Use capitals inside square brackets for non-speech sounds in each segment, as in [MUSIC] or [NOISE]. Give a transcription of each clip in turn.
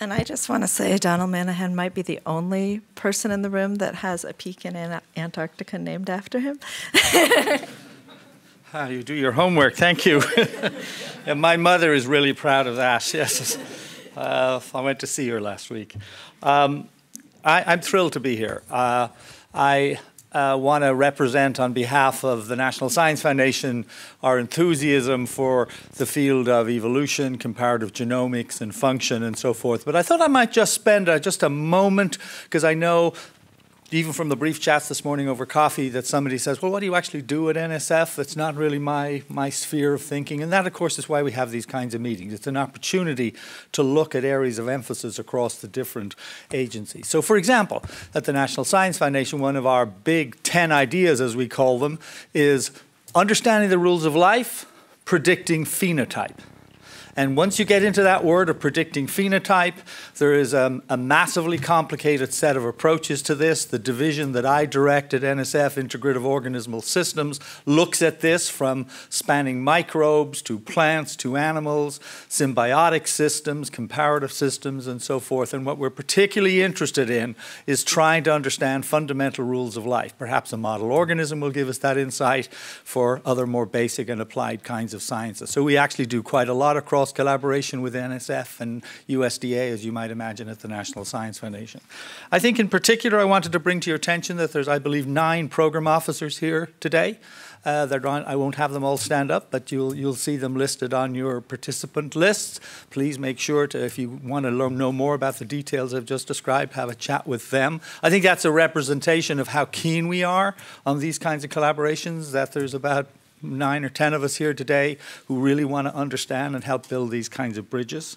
And I just want to say Donal Manahan might be the only person in the room that has a peak in Antarctica named after him. [LAUGHS] ah, you do your homework, thank you. [LAUGHS] and my mother is really proud of that, [LAUGHS] yes. Uh, I went to see her last week. Um, I, am thrilled to be here. Uh, I uh, want to represent on behalf of the National Science Foundation our enthusiasm for the field of evolution, comparative genomics, and function, and so forth. But I thought I might just spend uh, just a moment, because I know even from the brief chats this morning over coffee that somebody says, well, what do you actually do at NSF? It's not really my, my sphere of thinking. And that, of course, is why we have these kinds of meetings. It's an opportunity to look at areas of emphasis across the different agencies. So, for example, at the National Science Foundation, one of our big 10 ideas, as we call them, is understanding the rules of life, predicting phenotype. And once you get into that word of predicting phenotype, there is a, a massively complicated set of approaches to this. The division that I direct at NSF, Integrative Organismal Systems, looks at this from spanning microbes to plants to animals, symbiotic systems, comparative systems, and so forth. And what we're particularly interested in is trying to understand fundamental rules of life. Perhaps a model organism will give us that insight for other more basic and applied kinds of sciences. So we actually do quite a lot across collaboration with NSF and USDA, as you might imagine, at the National Science Foundation. I think in particular, I wanted to bring to your attention that there's, I believe, nine program officers here today. Uh, on, I won't have them all stand up, but you'll you'll see them listed on your participant lists. Please make sure to, if you want to learn know more about the details I've just described, have a chat with them. I think that's a representation of how keen we are on these kinds of collaborations. That there's about nine or ten of us here today who really want to understand and help build these kinds of bridges.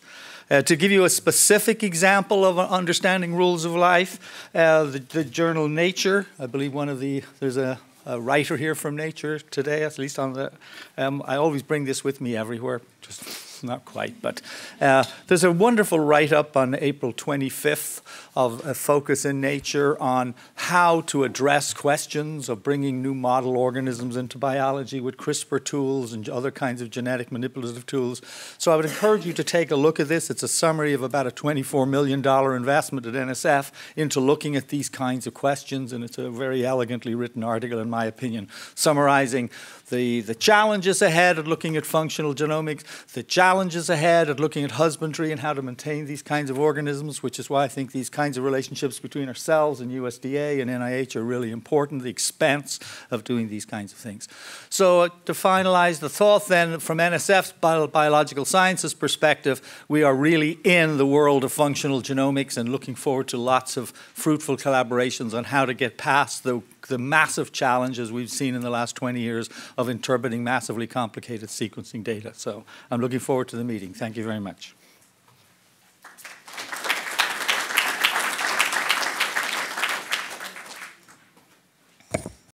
Uh, to give you a specific example of understanding rules of life, uh, the, the, journal Nature, I believe one of the, there's a, a, writer here from Nature today, at least on the, um, I always bring this with me everywhere, just not quite, but uh, there's a wonderful write up on April 25th of a focus in nature on how to address questions of bringing new model organisms into biology with CRISPR tools and other kinds of genetic manipulative tools. So I would encourage you to take a look at this. It's a summary of about a $24 million investment at NSF into looking at these kinds of questions, and it's a very elegantly written article, in my opinion, summarizing the, the challenges ahead of looking at functional genomics, the challenges ahead of looking at husbandry and how to maintain these kinds of organisms, which is why I think these kinds of relationships between ourselves and USDA and NIH are really important, the expense of doing these kinds of things. So uh, to finalize the thought then, from NSF's bio biological sciences perspective, we are really in the world of functional genomics and looking forward to lots of fruitful collaborations on how to get past the the massive challenges we've seen in the last 20 years of interpreting massively complicated sequencing data. So I'm looking forward to the meeting. Thank you very much.